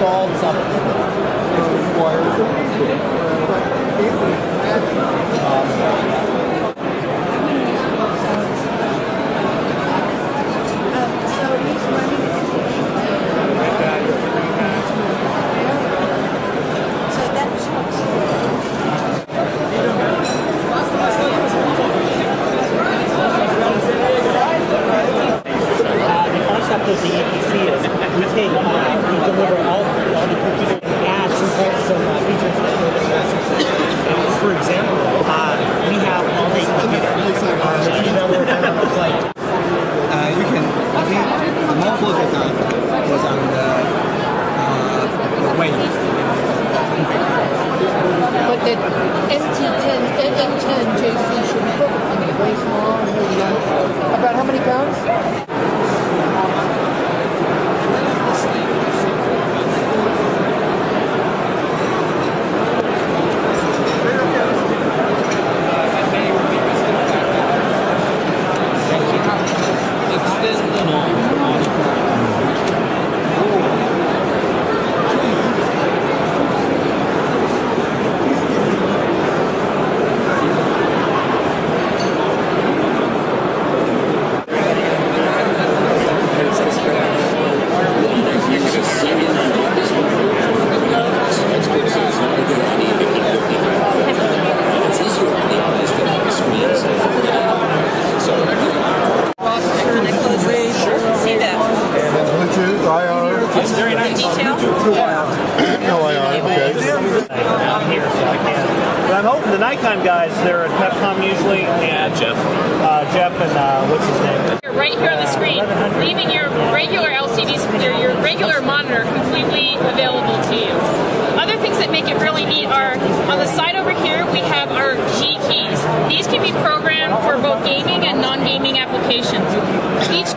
installed something requires a reason. the concept of the APC is we take, uh, we deliver all, all the computer add some, some uh, features that go with and For example, uh, we have all the computer uh, machine that we're on the flight. Uh, you can, I think the more focus on was on the, uh, the weight. The MT10, M10 JC should be. About how many pounds? I'm here, so I can. But I'm hoping the nighttime guys, they're at PepCom usually. Yeah, Jeff. Uh, Jeff and uh, what's his name? You're right here on the screen, leaving your regular LCD, your, your regular monitor completely available to you. Other things that make it really neat are on the side over here we have our G keys. These can be programmed for both gaming and non-gaming applications. Each